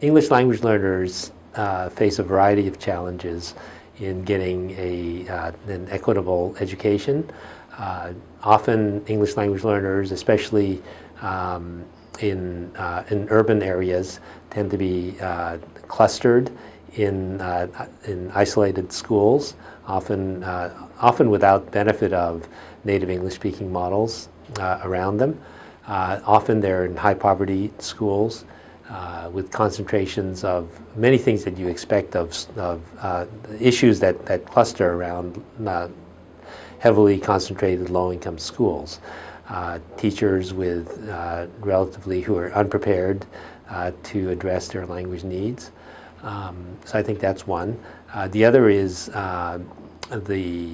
English language learners uh, face a variety of challenges in getting a, uh, an equitable education. Uh, often English language learners, especially um, in, uh, in urban areas, tend to be uh, clustered in, uh, in isolated schools, often, often without benefit of native English speaking models around them. often they're in high poverty schools uh, with concentrations of many things that you expect of, of uh, issues that, that cluster around uh, heavily concentrated low-income schools. Uh, teachers with uh, relatively who are unprepared uh, to address their language needs. Um, so I think that's one. the other is the,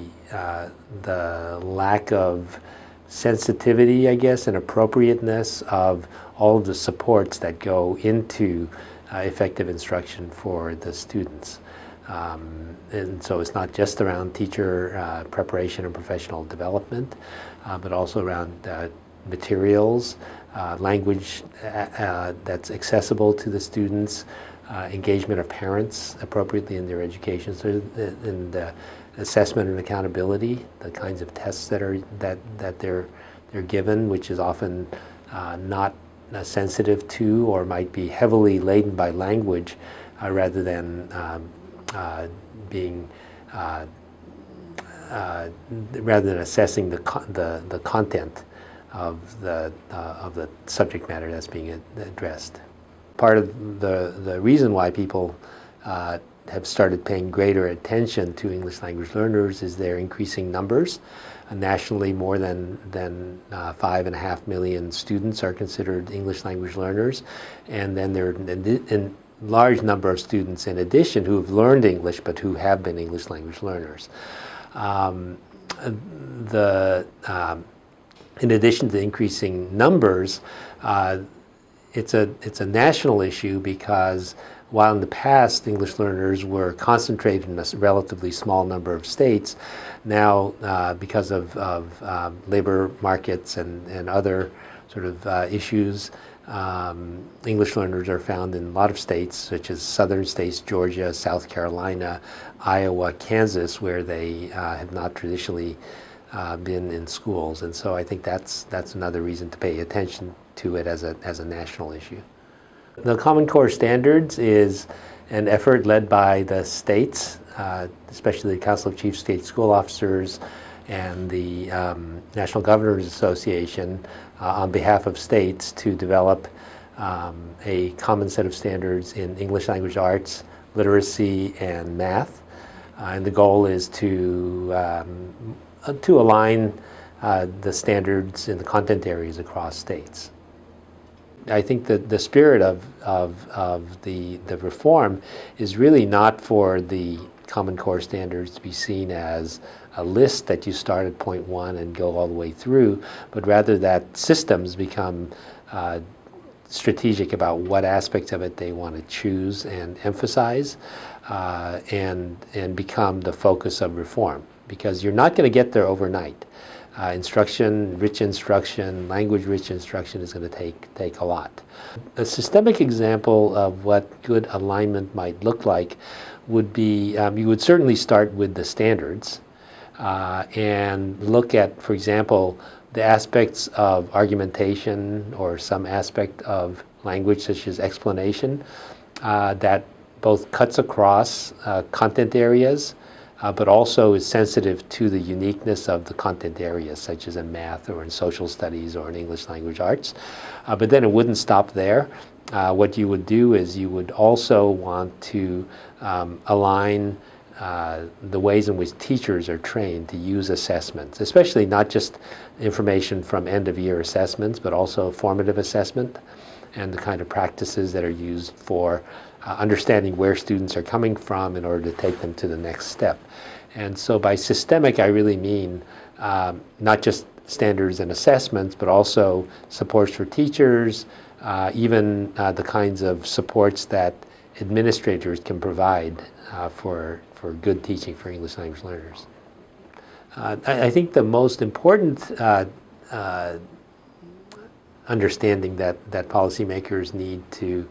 the lack of sensitivity, I guess, and appropriateness of all of the supports that go into uh, effective instruction for the students. Um, and so it's not just around teacher uh, preparation and professional development, uh, but also around uh, materials, uh, language uh, that's accessible to the students, engagement of parents appropriately in their education, so and assessment and accountability, the kinds of tests that are that that they're they're given, which is often not uh, sensitive to or might be heavily laden by language uh, rather than um, uh, being uh, uh, rather than assessing the, the, the content of the, of the subject matter that's being addressed. Part of the, the reason why people have started paying greater attention to English language learners is their increasing numbers nationally, more than, than uh, five and a half million students are considered English language learners. And then there are a large number of students in addition who have learned English but who have been English language learners. Um, the, um, in addition to increasing numbers, uh, it's a, it's a national issue because while in the past English learners were concentrated in a relatively small number of states, now uh, because of, of um, labor markets and, and other sort of uh, issues, um, English learners are found in a lot of states, such as southern states, Georgia, South Carolina, Iowa, Kansas, where they uh, have not traditionally uh, been in schools. And so I think that's, that's another reason to pay attention to it as a, as a national issue. The Common Core Standards is an effort led by the states, uh, especially the Council of Chief State School Officers and the um, National Governors Association uh, on behalf of states to develop um, a common set of standards in English language arts, literacy, and math. Uh, and the goal is to, um, to align uh, the standards in the content areas across states. I think that the spirit of, of, of the, the reform is really not for the Common Core standards to be seen as a list that you start at point one and go all the way through, but rather that systems become uh, strategic about what aspects of it they want to choose and emphasize uh, and, and become the focus of reform. Because you're not going to get there overnight uh, instruction, rich instruction, language-rich instruction is going to take, take a lot. A systemic example of what good alignment might look like would be, um, you would certainly start with the standards uh, and look at, for example, the aspects of argumentation or some aspect of language such as explanation uh, that both cuts across uh, content areas uh, but also is sensitive to the uniqueness of the content areas, such as in math or in social studies or in English language arts. Uh, but then it wouldn't stop there. Uh, what you would do is you would also want to um, align uh, the ways in which teachers are trained to use assessments, especially not just information from end of year assessments, but also formative assessment and the kind of practices that are used for uh, understanding where students are coming from in order to take them to the next step. And so by systemic, I really mean um, not just standards and assessments, but also supports for teachers, uh, even uh, the kinds of supports that administrators can provide uh, for, for good teaching for English language learners. Uh, I, I, think the most important uh, understanding that, that policymakers need to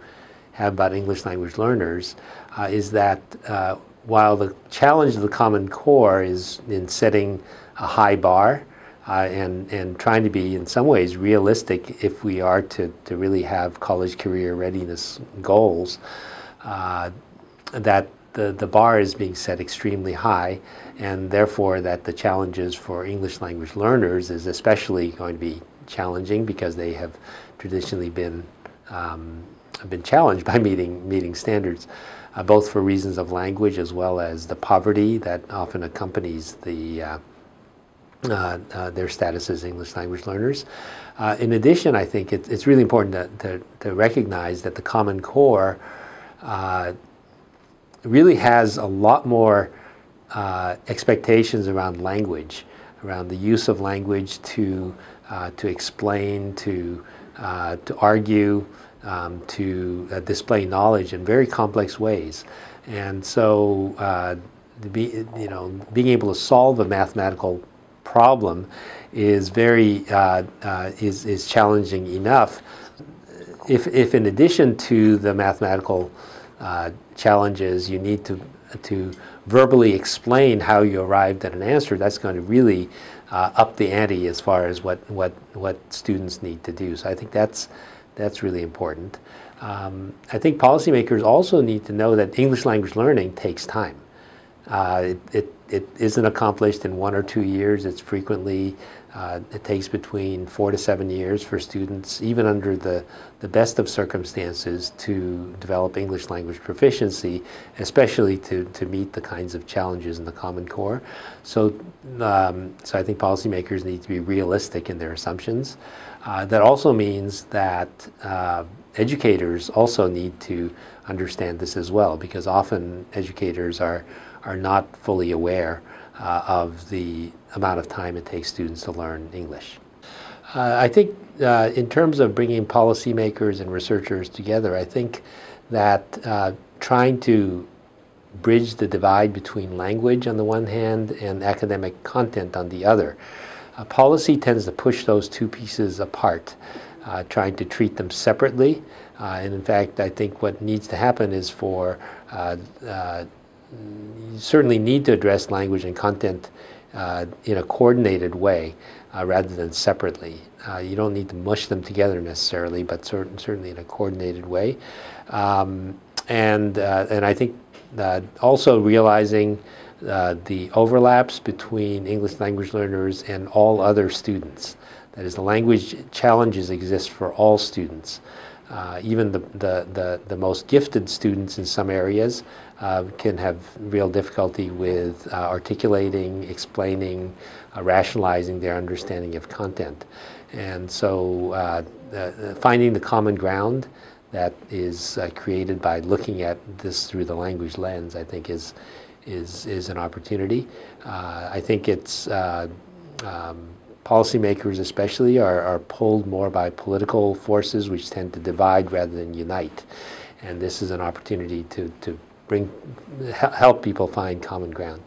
have about English language learners uh, is that uh, while the challenge of the Common Core is in setting a high bar uh, and, and trying to be, in some ways, realistic if we are to, to really have college career readiness goals, uh, that the, the bar is being set extremely high, and therefore that the challenges for English language learners is especially going to be challenging because they have traditionally been um, been challenged by meeting meeting standards, uh, both for reasons of language as well as the poverty that often accompanies the uh, uh, uh their status as English language learners. Uh, in addition, I think it, it's really important to, to, to, recognize that the Common Core uh, really has a lot more expectations around language, around the use of language to to explain, to to argue, um, to uh, display knowledge in very complex ways. And so, uh, be, you know, being able to solve a mathematical problem is very uh, uh, is, is challenging enough. If, if in addition to the mathematical uh, challenges, you need to to verbally explain how you arrived at an answer, that's going to really uh, up the ante as far as what, what, what students need to do. So I think that's that's really important. Um, I think policymakers also need to know that English language learning takes time. Uh, it, it, it isn't accomplished in one or two years. It's frequently, uh, it takes between four to seven years for students, even under the, the best of circumstances, to develop English language proficiency, especially to, to meet the kinds of challenges in the Common Core. So, um, so I think policymakers need to be realistic in their assumptions. Uh, that also means that uh, educators also need to understand this as well, because often educators are, are not fully aware uh, of the amount of time it takes students to learn English. Uh, I think uh, in terms of bringing policymakers and researchers together, I think that uh, trying to bridge the divide between language on the one hand and academic content on the other uh, policy tends to push those two pieces apart, uh, trying to treat them separately. Uh, and in fact, I think what needs to happen is for uh, uh, you certainly need to address language and content uh, in a coordinated way rather than separately. you don't need to mush them together necessarily, but certain, certainly in a coordinated way. Um, and, and I think also realizing uh, the overlaps between English language learners and all other students. That is, the language challenges exist for all students. Uh, even the, the, the, the, most gifted students in some areas uh, can have real difficulty with uh, articulating, explaining, uh, rationalizing their understanding of content. And so uh, finding the common ground that is created by looking at this through the language lens, I think, is, is, is an opportunity. Uh, I think it's uh, um, policymakers especially are, are pulled more by political forces which tend to divide rather than unite. And this is an opportunity to, to bring, help people find common ground.